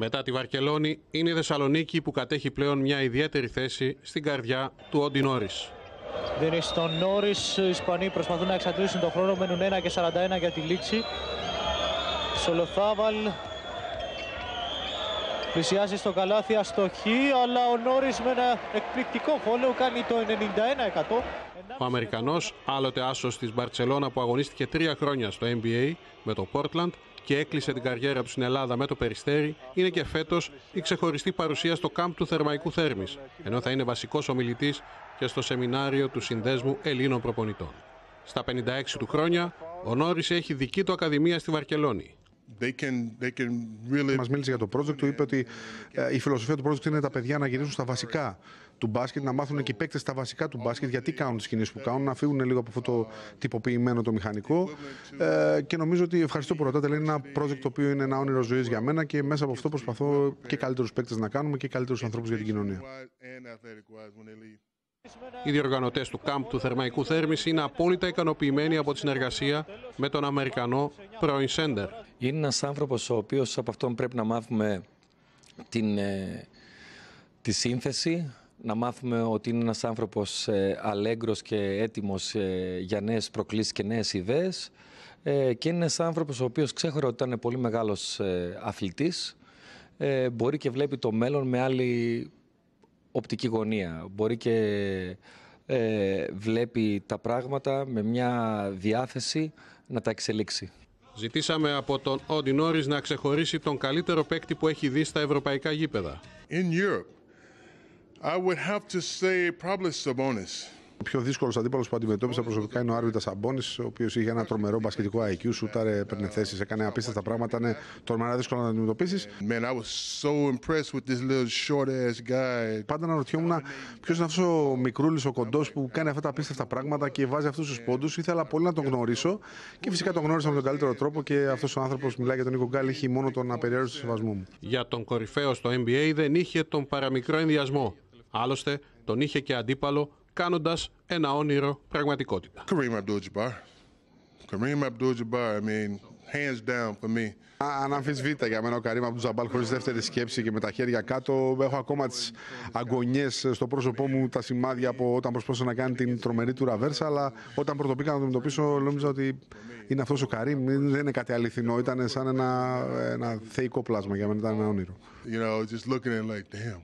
Μετά τη Βαρκελόνη είναι η Θεσσαλονίκη που κατέχει πλέον μια ιδιαίτερη θέση στην καρδιά του Όντι Νόρις. Δίνει στον Νόρις. Οι Ισπανοί προσπαθούν να εξαντλήσουν τον χρόνο. Μένουν 1 και 41 για τη λήξη. Σολοθάβαλ πλησιάζει στο καλάθι αστοχή, αλλά ο Νόρις με ένα εκπληκτικό φόλεο κάνει το 91%. Ο Αμερικανός, άλλοτε άσος της Μπαρτσελώνα που αγωνίστηκε τρία χρόνια στο NBA με το Portland και έκλεισε την καριέρα του στην Ελλάδα με το Περιστέρι, είναι και φέτος η ξεχωριστή παρουσία στο κάμπ του Θερμαϊκού Θέρμης, ενώ θα είναι βασικός ομιλητής και στο σεμινάριο του Συνδέσμου Ελλήνων Προπονητών. Στα 56 του χρόνια, ο Νόρις έχει δική του ακαδημία στη Βαρκελόνη. Really... Μας μίλησε για το project, του είπε ότι ε, η φιλοσοφία του project είναι τα παιδιά να γυρίσουν στα βασικά του μπάσκετ, να μάθουν και οι παίκτες τα βασικά του μπάσκετ, γιατί κάνουν τις κινήσεις που κάνουν, να φύγουν λίγο από αυτό το τυποποιημένο το μηχανικό. Ε, και νομίζω ότι ευχαριστώ που ρωτάτε. Είναι ένα project το οποίο είναι ένα όνειρο ζωής για μένα και μέσα από αυτό προσπαθώ και καλύτερους παίκτες να κάνουμε και καλύτερους ανθρώπους για την κοινωνία. Οι διοργανωτές του κάμπ του Θερμαϊκού Θέρμης είναι απόλυτα ικανοποιημένοι από τη συνεργασία με τον Αμερικανό πρώην Σέντερ. Είναι ένας άνθρωπος ο οποίος από αυτόν πρέπει να μάθουμε την, ε, τη σύνθεση, να μάθουμε ότι είναι ένας άνθρωπος ε, αλέγκρος και έτοιμος ε, για νέες προκλήσεις και νέες ιδέες ε, και είναι ένας άνθρωπος ο οποίος ξέχωρε ότι ήταν πολύ μεγάλος ε, αθλητής, ε, μπορεί και βλέπει το μέλλον με άλλη οπτική γωνία. Μπορεί και ε, βλέπει τα πράγματα με μια διάθεση να τα εξελίξει. Ζητήσαμε από τον Όντι Νόρις να ξεχωρίσει τον καλύτερο παίκτη που έχει δει στα ευρωπαϊκά γήπεδα. In Europe, I would have to say probably Sabonis. Ο πιο δύσκολος αντίπαλος που αντιμετώπισα προσωπικά είναι ο Άρβιτα Σαμπόνι, ο οποίος είχε ένα τρομερό μπασκετικό IQ, σούταρε, έπαιρνε θέσεις, έκανε απίστευτα πράγματα. Είναι τρομερά δύσκολο να αντιμετωπίσεις. Πάντα αναρωτιόμουν ποιος είναι αυτός ο μικρούλης, ο κοντός που κάνει αυτά τα απίστευτα πράγματα και βάζει αυτούς τους πόντους. Ήθελα πολύ να τον γνωρίσω και φυσικά τον γνώρισα με τον καλύτερο τρόπο και αυτός ο άνθρωπος μιλάει για τον Νίκο Γκάλ, έχει μόνο τον απεριόριστο σεβασμό μου. Για τον κορυφαίο στο NBA δεν είχε τον παραμικρό ενδιασμό. Άλλωστε τον είχε και αντίπαλο κάνοντας ένα όνειρο πραγματικότητα. Kareem Abdul-Jabbar. Kareem Abdul-Jabbar, I mean, hands down for me. Αναμφισβήτητα για μένα ο Καρύμ Αμπτουζαμπάλ χωρίς δεύτερη σκέψη και με τα χέρια κάτω. Έχω ακόμα τις αγωνιές στο πρόσωπό μου, τα σημάδια από όταν προσπάθησα να κάνει την τρομερή του ραβέρσα, αλλά όταν πρωτοπήκα να το αντιμετωπίσω νόμιζα ότι είναι αυτός ο Καρύμ, δεν είναι κάτι αληθινό, ήταν σαν ένα, ένα θεϊκό πλάσμα για μένα, ήταν ένα όνειρο. You know, just looking at it like, damn,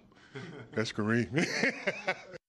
that's Kareem.